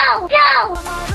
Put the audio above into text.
跳舞跳舞